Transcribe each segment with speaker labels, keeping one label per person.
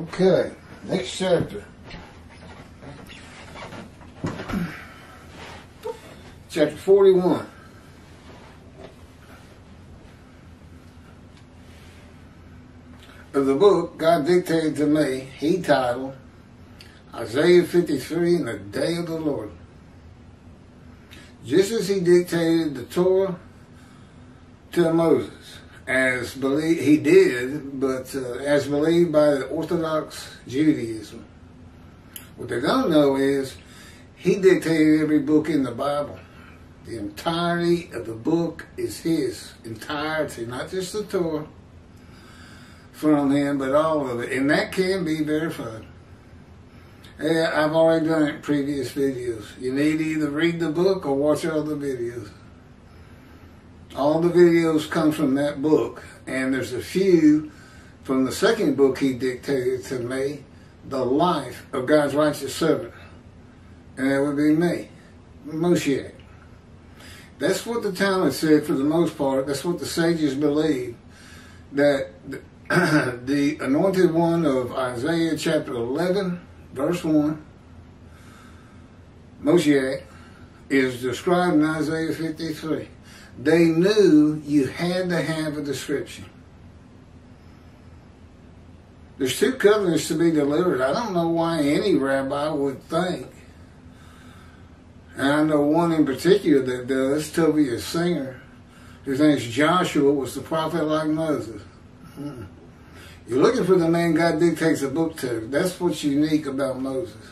Speaker 1: Okay, next chapter. Chapter 41. Of the book God dictated to me, he titled Isaiah 53 in the Day of the Lord. Just as he dictated the Torah to Moses, as believe he did, but uh, as believed by the Orthodox Judaism. What they don't know is he dictated every book in the Bible. The entirety of the book is his entirety, not just the Torah from him, but all of it. And that can be verified. Yeah, I've already done it in previous videos. You need to either read the book or watch the videos. All the videos come from that book, and there's a few from the second book he dictated to me, The Life of God's Righteous Servant. And that would be me, Moshiach. That's what the Talmud said for the most part. That's what the sages believe. That the anointed one of Isaiah chapter 11 verse 1, Moshiach, is described in Isaiah 53. They knew you had to have a description. There's two covenants to be delivered. I don't know why any rabbi would think, and I know one in particular that does, Tovia Singer, who thinks Joshua was the prophet like Moses. Hmm. You're looking for the man God dictates a book to. That's what's unique about Moses.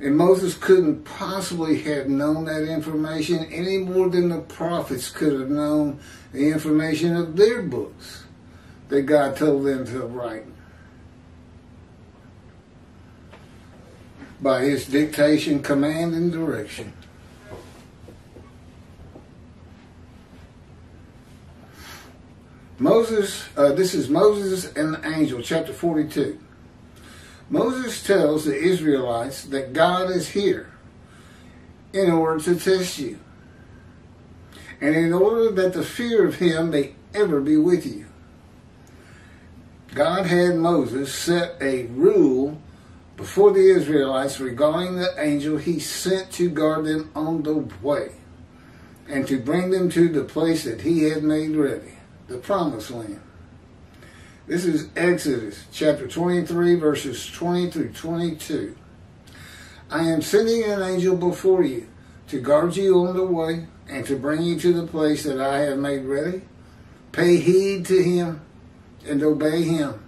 Speaker 1: And Moses couldn't possibly have known that information any more than the prophets could have known the information of their books that God told them to write. By his dictation, command, and direction. Moses, uh, this is Moses and the angel, chapter 42. Moses tells the Israelites that God is here in order to test you, and in order that the fear of him may ever be with you. God had Moses set a rule before the Israelites regarding the angel he sent to guard them on the way and to bring them to the place that he had made ready the promised land. This is Exodus chapter 23, verses 20 through 22. I am sending an angel before you to guard you on the way and to bring you to the place that I have made ready. Pay heed to him and obey him.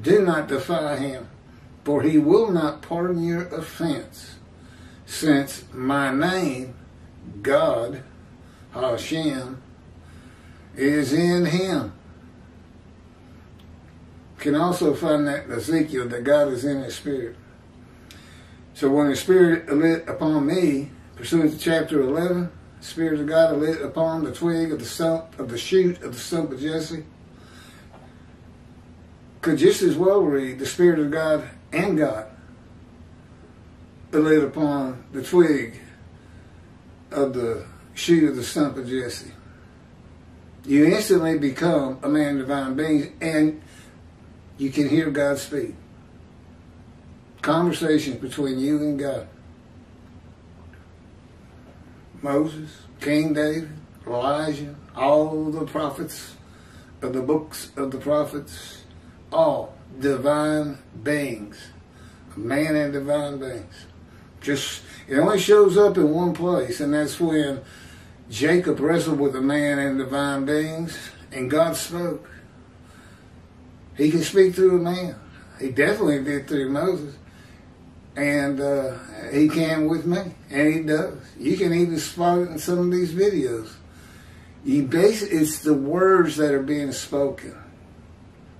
Speaker 1: Do not defy him, for he will not pardon your offense, since my name, God, Hashem, is in him. Can also find that Ezekiel that God is in his spirit. So when the spirit lit upon me, pursuant to chapter 11, the spirit of God lit upon the twig of the stump of the shoot of the stump of Jesse, could just as well read the spirit of God and God lit upon the twig of the shoot of the stump of Jesse you instantly become a man of divine being and you can hear God speak. Conversations between you and God. Moses, King David, Elijah, all the prophets of the books of the prophets, all divine beings, man and divine beings. Just, it only shows up in one place, and that's when Jacob wrestled with a man and divine beings, and God spoke. He can speak through a man. He definitely did through Moses. And uh, he can with me, and he does. You can even spot it in some of these videos. You base, it's the words that are being spoken.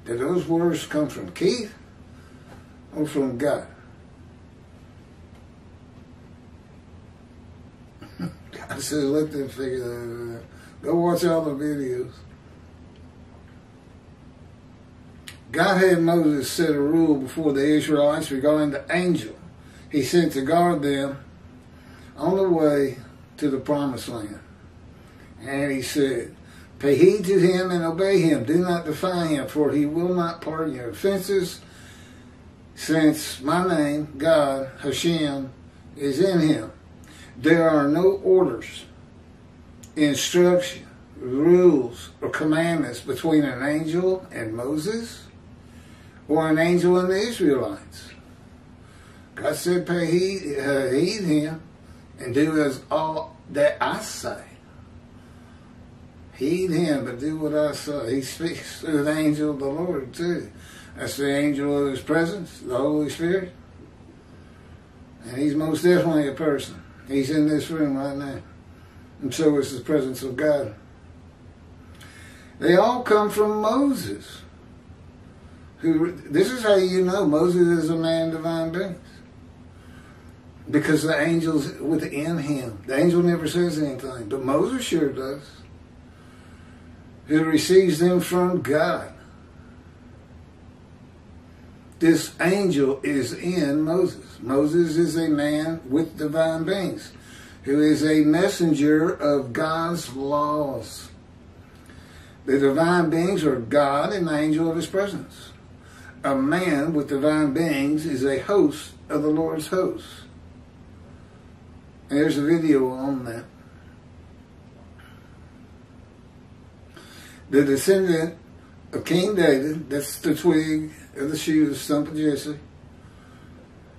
Speaker 1: Do those words come from Keith or from God? I said, let them figure that out. Go watch all the videos. God had Moses set a rule before the Israelites regarding the angel he sent to guard them on the way to the promised land. And he said, Pay heed to him and obey him. Do not defy him, for he will not pardon your offenses, since my name, God, Hashem, is in him. There are no orders, instruction, rules, or commandments between an angel and Moses or an angel in the Israelites. God said, pay heed, uh, heed him and do as all that I say. Heed him, but do what I say. He speaks through the angel of the Lord, too. That's the angel of his presence, the Holy Spirit. And he's most definitely a person. He's in this room right now. And so is the presence of God. They all come from Moses. This is how you know Moses is a man divine being. Because the angel's within him. The angel never says anything, but Moses sure does. Who receives them from God. This angel is in Moses. Moses is a man with divine beings who is a messenger of God's laws. The divine beings are God and the angel of his presence. A man with divine beings is a host of the Lord's hosts. And there's a video on that. The descendant of King David, that's the twig of the shoe, the stump of Jesse,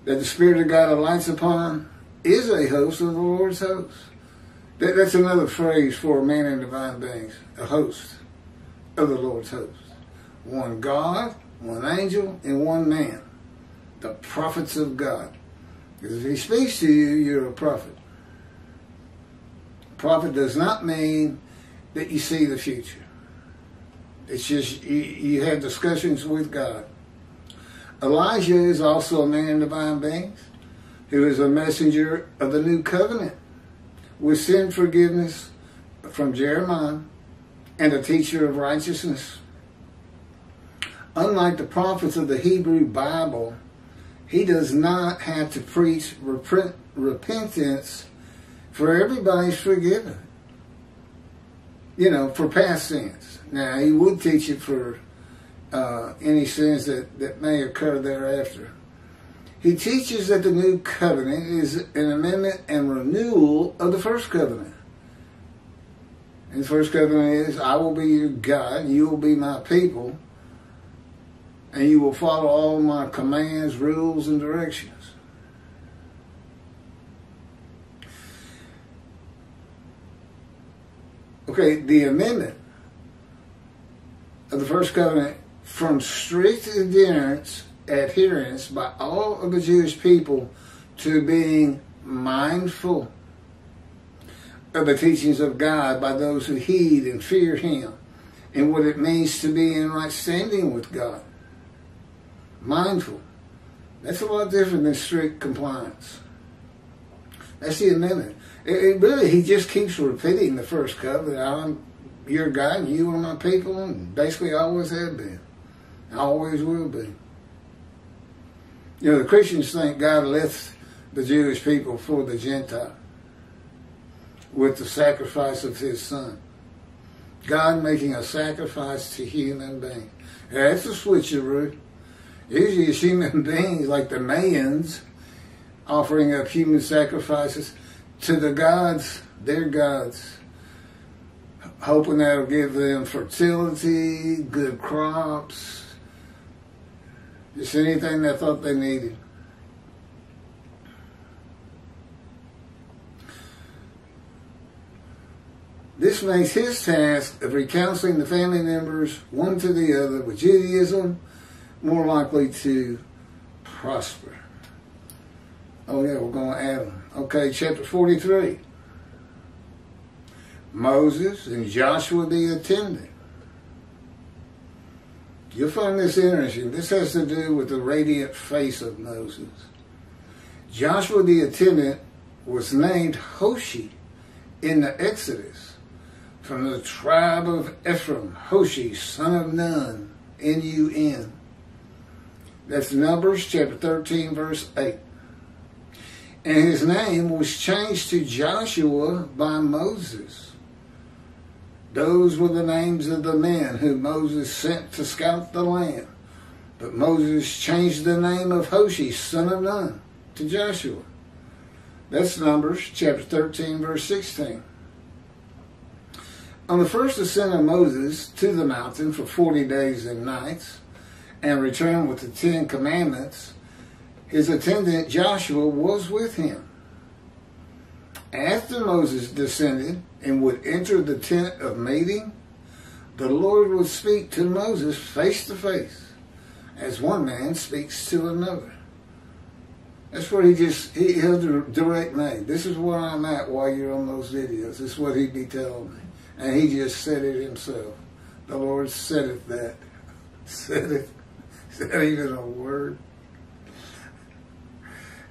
Speaker 1: that the Spirit of God alights upon, is a host of the Lord's hosts. That, that's another phrase for a man in divine beings, a host of the Lord's hosts. One God, one angel, and one man. The prophets of God. Because if he speaks to you, you're a prophet. Prophet does not mean that you see the future. It's just you, you have discussions with God. Elijah is also a man in divine beings who is a messenger of the new covenant with sin forgiveness from Jeremiah and a teacher of righteousness. Unlike the prophets of the Hebrew Bible, he does not have to preach repentance for everybody's forgiven. You know, for past sins. Now, he would teach it for uh, any sins that, that may occur thereafter. He teaches that the new covenant is an amendment and renewal of the first covenant. And the first covenant is, I will be your God, you will be my people, and you will follow all my commands, rules, and directions. Okay, the amendment of the first covenant from strict adherence, adherence by all of the Jewish people to being mindful of the teachings of God by those who heed and fear Him and what it means to be in right standing with God. Mindful. That's a lot different than strict compliance. That's the amendment. It, it really, he just keeps repeating the first covenant. I'm your God, you are my people, and basically always have been. Always will be. You know, the Christians think God left the Jewish people for the Gentile with the sacrifice of his son. God making a sacrifice to human beings. That's a switcheroo. Usually it's human beings like the Mayans offering up human sacrifices to the gods, their gods, hoping that'll give them fertility, good crops, just anything they thought they needed. This makes his task of recounseling the family members one to the other with Judaism more likely to prosper. Oh yeah, we're going to them. Okay, chapter 43. Moses and Joshua the attendant. You'll find this interesting. This has to do with the radiant face of Moses. Joshua the attendant was named Hosea in the Exodus from the tribe of Ephraim, Hosea, son of Nun, N-U-N. That's Numbers chapter 13, verse 8. And his name was changed to Joshua by Moses Those were the names of the men who Moses sent to scout the land. But Moses changed the name of Hosea, son of Nun, to Joshua. That's Numbers chapter 13, verse 16. On the first ascent of Moses to the mountain for 40 days and nights, and return with the Ten Commandments, his attendant Joshua was with him. After Moses descended and would enter the tent of meeting, the Lord would speak to Moses face to face, as one man speaks to another. That's what he just, he had to direct me. This is where I'm at while you're on those videos. This is what he'd be telling me. And he just said it himself. The Lord said it that. Said it. Said even a word.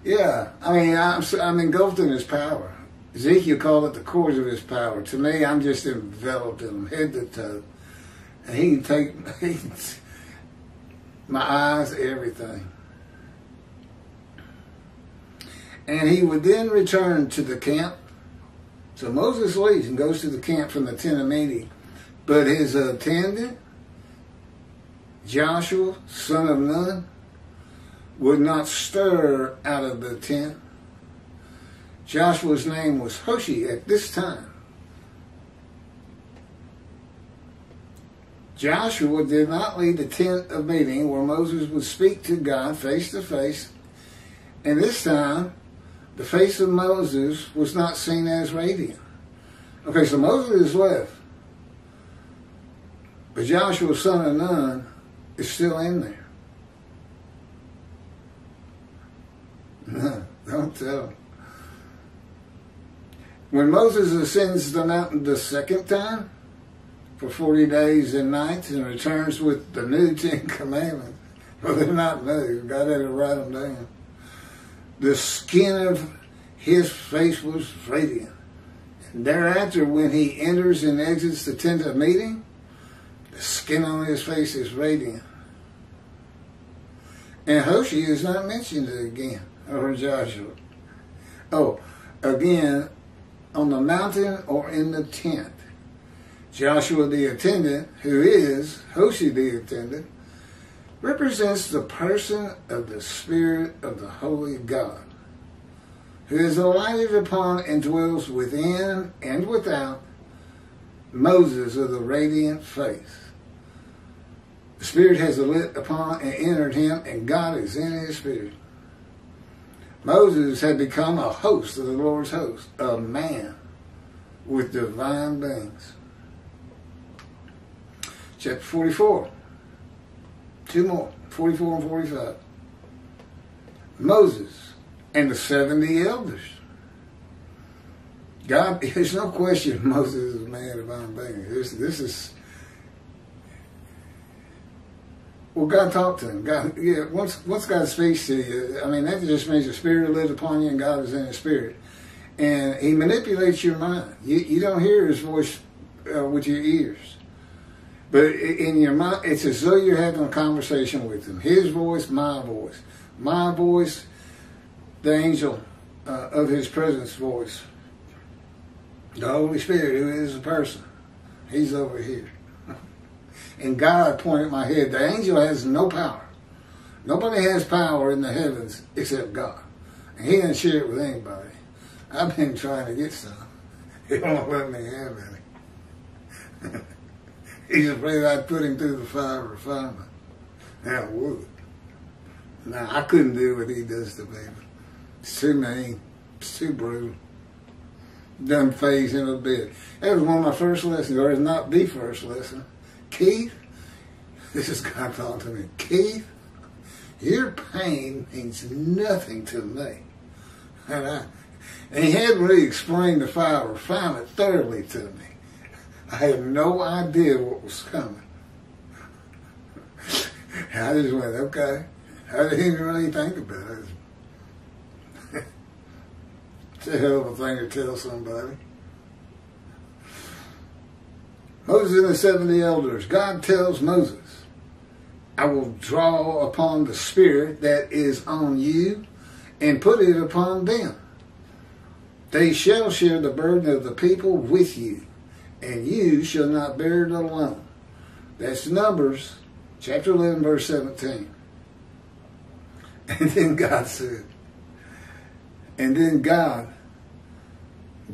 Speaker 1: Yeah, I mean, I'm, I'm engulfed in his power. Ezekiel called it the cords of his power. To me, I'm just enveloped in him, head to toe. And he can take he can, my eyes, everything. And he would then return to the camp. So Moses leaves and goes to the camp from the tent of meeting. But his attendant, Joshua, son of Nun, would not stir out of the tent. Joshua's name was Hosea at this time. Joshua did not leave the tent of meeting where Moses would speak to God face to face. And this time, the face of Moses was not seen as radiant. Okay, so Moses left. But Joshua, son of Nun, is still in there. No, don't tell. When Moses ascends the mountain the second time, for 40 days and nights, and returns with the new Ten Commandments, well, they're not new. God had to write them down the skin of his face was radiant. And thereafter, when he enters and exits the tent of meeting, the skin on his face is radiant. And Hosea is not mentioned again, or Joshua. Oh, again, on the mountain or in the tent. Joshua the attendant, who is Hosea the attendant, represents the person of the Spirit of the Holy God, who is alighted upon and dwells within and without Moses of the radiant face. Spirit has lit upon and entered him, and God is in his Spirit. Moses had become a host of the Lord's host, a man with divine beings. Chapter 44. Two more, 44 and 45. Moses and the 70 elders. God, there's no question Moses is a man of unbelief. This, this is, well, God talked to him. God, yeah, once, once God speaks to you, I mean, that just means the Spirit lives upon you and God is in the Spirit. And He manipulates your mind. You, you don't hear His voice uh, with your ears. But in your mind, it's as though you're having a conversation with him. His voice, my voice. My voice, the angel uh, of his presence voice. The Holy Spirit, who is a person, he's over here. And God pointed my head. The angel has no power. Nobody has power in the heavens except God. And he didn't share it with anybody. I've been trying to get some. He won't let me have any. He's afraid I'd put him through the fire refinement. Now I would. Now I couldn't do what he does to me. It's too mean. It's too brutal. Doesn't phase him a bit. That was one of my first lessons, or it's not the first lesson. Keith, this is God talking to me. Keith, your pain means nothing to me. And I, and he hadn't really explained the fire of refinement thoroughly to me. I had no idea what was coming. I just went, okay. I didn't really think about it. it's a hell of a thing to tell somebody. Moses and the 70 elders. God tells Moses, I will draw upon the spirit that is on you and put it upon them. They shall share the burden of the people with you and you shall not bear it alone. That's Numbers chapter 11, verse 17. And then God said, and then God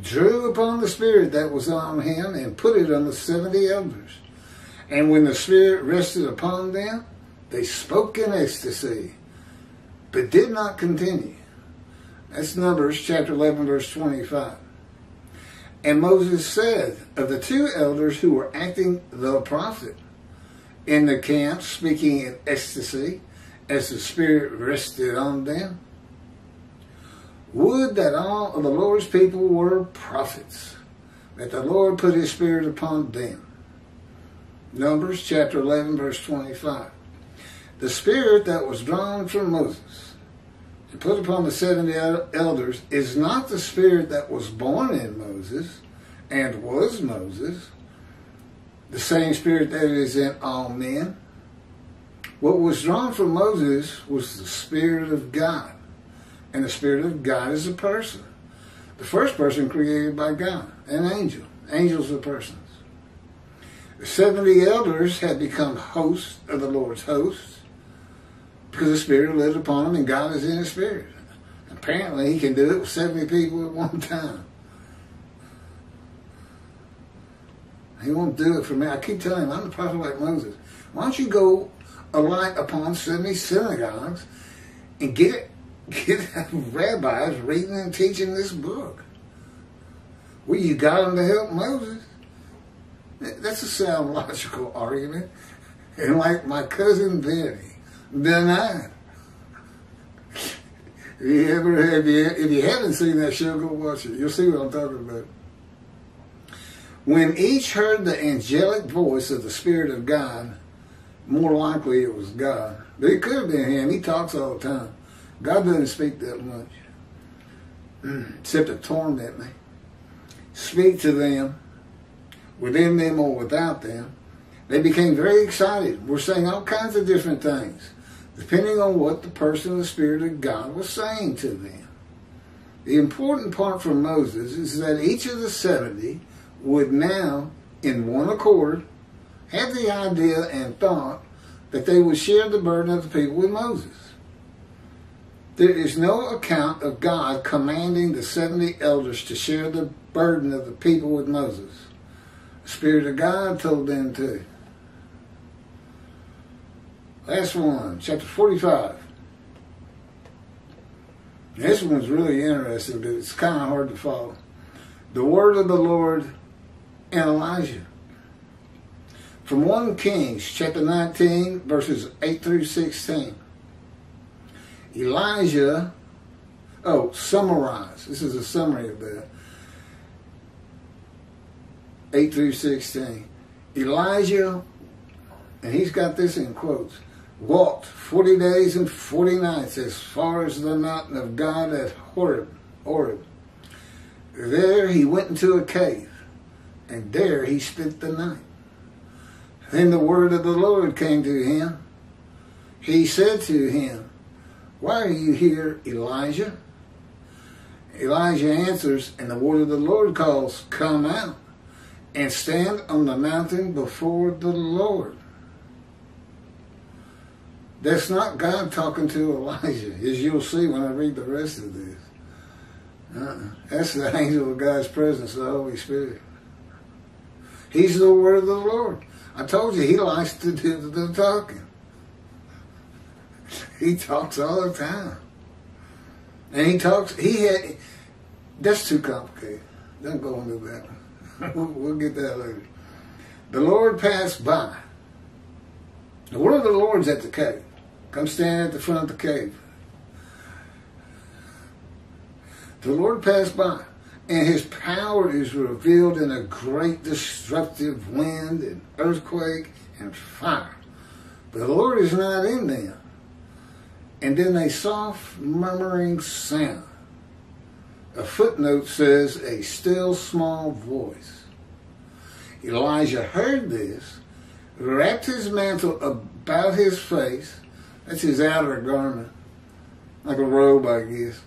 Speaker 1: drew upon the spirit that was on him and put it on the 70 elders. And when the spirit rested upon them, they spoke in ecstasy, but did not continue. That's Numbers chapter 11, verse 25. And Moses said of the two elders who were acting the prophet in the camp, speaking in ecstasy, as the Spirit rested on them, would that all of the Lord's people were prophets, that the Lord put his Spirit upon them. Numbers chapter 11, verse 25. The Spirit that was drawn from Moses and put upon the 70 elders is not the Spirit that was born in Moses and was Moses, the same Spirit that is in all men. What was drawn from Moses was the Spirit of God. And the Spirit of God is a person. The first person created by God, an angel. Angels are persons. The 70 elders had become hosts of the Lord's hosts because the Spirit lived upon them and God is in the Spirit. Apparently, He can do it with 70 people at one time. He won't do it for me. I keep telling him, I'm the prophet like Moses. Why don't you go alight upon 70 synagogues and get get rabbis reading and teaching this book? Well, you got them to help Moses. That's a sound logical argument. And like my cousin Vinny denied. If you ever have you if you haven't seen that show, go watch it. You'll see what I'm talking about. When each heard the angelic voice of the Spirit of God, more likely it was God. But it could have been him. He talks all the time. God doesn't speak that much, except to torment me. Speak to them, within them or without them. They became very excited. We're saying all kinds of different things, depending on what the person, the Spirit of God, was saying to them. The important part for Moses is that each of the 70 would now, in one accord, have the idea and thought that they would share the burden of the people with Moses. There is no account of God commanding the 70 elders to share the burden of the people with Moses. The Spirit of God told them to. Last one, chapter 45. This one's really interesting, but it's kind of hard to follow. The word of the Lord and Elijah. From 1 Kings chapter 19, verses 8 through 16. Elijah, oh, summarize. This is a summary of that. 8 through 16. Elijah, and he's got this in quotes, walked 40 days and 40 nights as far as the mountain of God at Horeb. Horeb. There he went into a cave and there he spent the night. Then the word of the Lord came to him. He said to him, Why are you here, Elijah? Elijah answers, and the word of the Lord calls, Come out and stand on the mountain before the Lord. That's not God talking to Elijah, as you'll see when I read the rest of this. Uh-uh. That's the angel of God's presence, the Holy Spirit. He's the word of the Lord. I told you he likes to do the talking. He talks all the time. And he talks, he had, that's too complicated. Don't go into that. we'll, we'll get that later. The Lord passed by. The word of the Lord's at the cave. Come stand at the front of the cave. The Lord passed by and his power is revealed in a great destructive wind and earthquake and fire. But the Lord is not in them. And then a soft murmuring sound. A footnote says a still small voice. Elijah heard this, wrapped his mantle about his face, that's his outer garment, like a robe, I guess,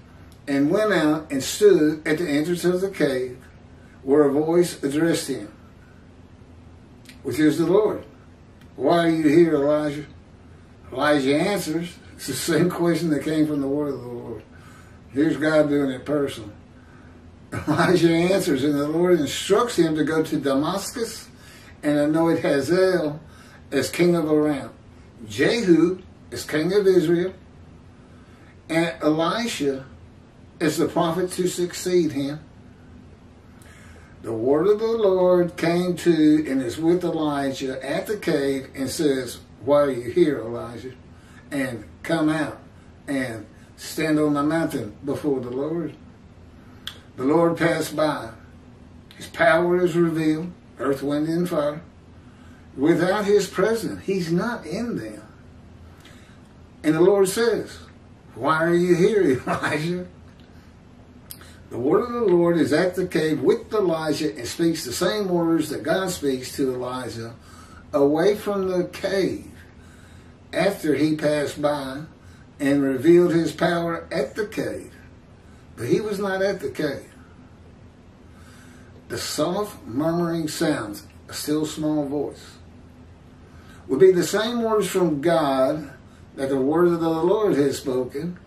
Speaker 1: and went out and stood at the entrance of the cave where a voice addressed him. which is the Lord. Why are you here, Elijah? Elijah answers. It's the same question that came from the word of the Lord. Here's God doing it personally. Elijah answers, and the Lord instructs him to go to Damascus and anoint Hazael as king of Aram, Jehu as king of Israel, and Elisha as the prophet to succeed him. The word of the Lord came to and is with Elijah at the cave and says, Why are you here, Elijah? And come out and stand on the mountain before the Lord. The Lord passed by. His power is revealed, earth, wind, and fire. Without his presence, he's not in them. And the Lord says, Why are you here, Elijah? The word of the Lord is at the cave with Elijah and speaks the same words that God speaks to Elijah away from the cave after he passed by and revealed his power at the cave. But he was not at the cave. The soft murmuring sounds, a still small voice, would be the same words from God that the word of the Lord had spoken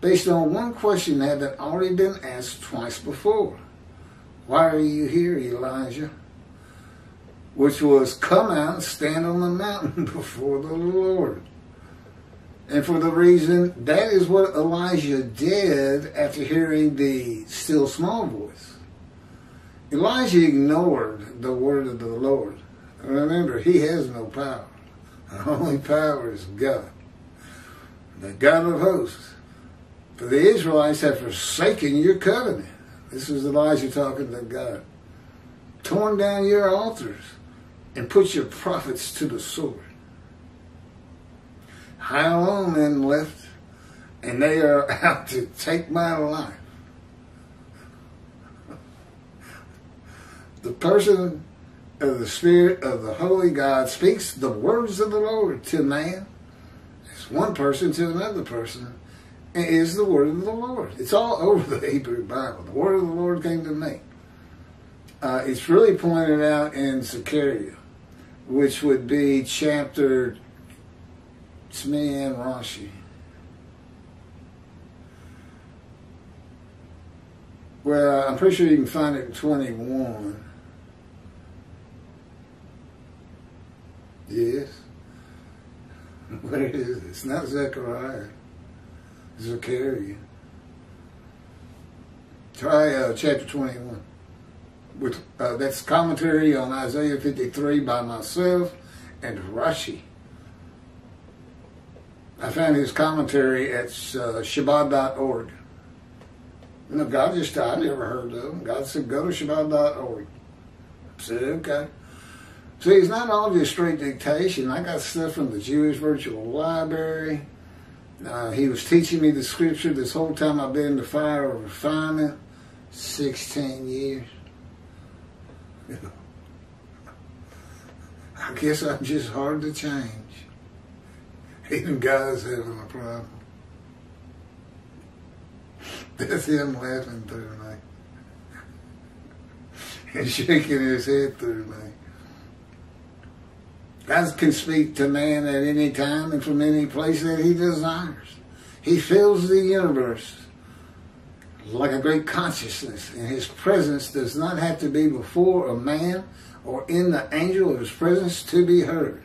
Speaker 1: based on one question that had already been asked twice before. Why are you here, Elijah? Which was, come out and stand on the mountain before the Lord. And for the reason, that is what Elijah did after hearing the still small voice. Elijah ignored the word of the Lord. Remember, he has no power. The only power is God, the God of hosts. For the Israelites have forsaken your covenant. This is Elijah talking to God. Torn down your altars and put your prophets to the sword. High alone men left, and they are out to take my life. The person of the Spirit of the Holy God speaks the words of the Lord to man. It's one person to another person is the word of the Lord. It's all over the Hebrew Bible. The word of the Lord came to me. Uh, it's really pointed out in Zechariah, which would be chapter, it's me and Rashi. Well, I'm pretty sure you can find it in 21. Yes. Where is it? It's not Zechariah. Zechariah. Try uh, chapter 21. With, uh, that's commentary on Isaiah 53 by myself and Rashi. I found his commentary at uh, Chabad.org. No, God just, I never heard of him. God said, go to Chabad.org. I said, okay. See, it's not all just straight dictation. I got stuff from the Jewish Virtual Library. Uh, he was teaching me the scripture this whole time I've been in the fire of refinement, 16 years. I guess I'm just hard to change. Even God's having a problem. That's him laughing through me and shaking his head through me. God can speak to man at any time and from any place that he desires. He fills the universe like a great consciousness, and his presence does not have to be before a man or in the angel of his presence to be heard.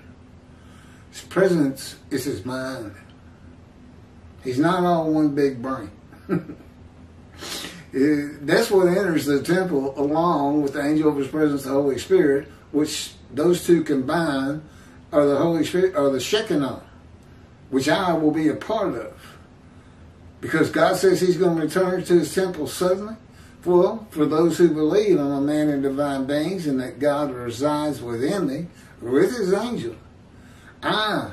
Speaker 1: His presence is his mind. He's not all one big brain. That's what enters the temple along with the angel of his presence, the Holy Spirit, which those two combined are the Holy Spirit, are the Shekinah, which I will be a part of. Because God says He's going to return to His temple suddenly. Well, for those who believe I'm a man in divine beings and that God resides within me with His angel, I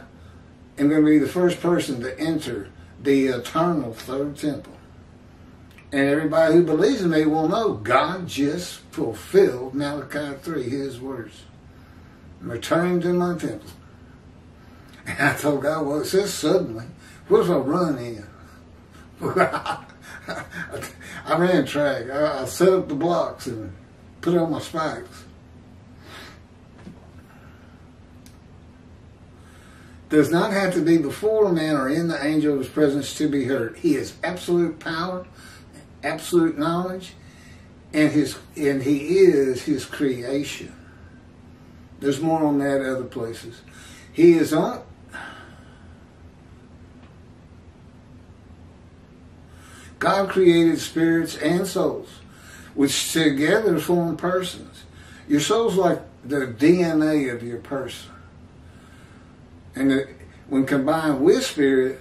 Speaker 1: am going to be the first person to enter the eternal third temple. And everybody who believes in me will know God just fulfilled Malachi 3, His words returning to my temple. And I told God, well, it says suddenly. If I run in? I ran track. I set up the blocks and put on my spikes. Does not have to be before man or in the angel's presence to be heard. He has absolute power, absolute knowledge, and his and he is his creation. There's more on that other places. He is on God created spirits and souls, which together form persons. Your soul's like the DNA of your person. And the, when combined with spirit,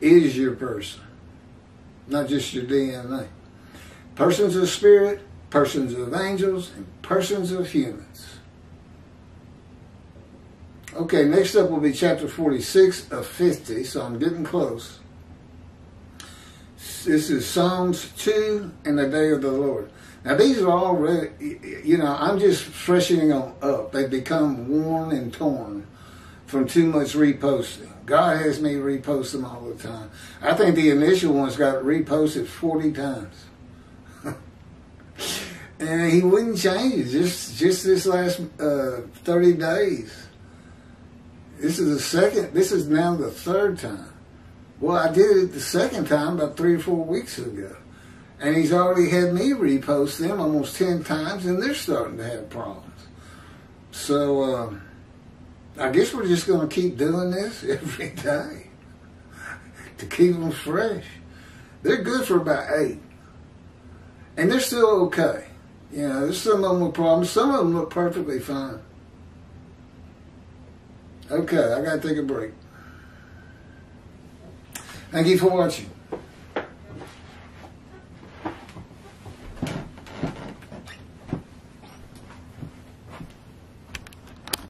Speaker 1: is your person, not just your DNA. Persons of spirit, persons of angels, and persons of humans. Okay, next up will be chapter 46 of 50, so I'm getting close. This is Psalms 2 and the Day of the Lord. Now, these are all, you know, I'm just freshening them up. They become worn and torn from too much reposting. God has me repost them all the time. I think the initial ones got reposted 40 times. and he wouldn't change it just, just this last uh, 30 days. This is the second, this is now the third time. Well, I did it the second time about three or four weeks ago. And he's already had me repost them almost 10 times, and they're starting to have problems. So, uh, I guess we're just going to keep doing this every day to keep them fresh. They're good for about eight. And they're still okay. You know, there's some of them with problems. Some of them look perfectly fine. Okay, I got to take a break. Thank you for watching.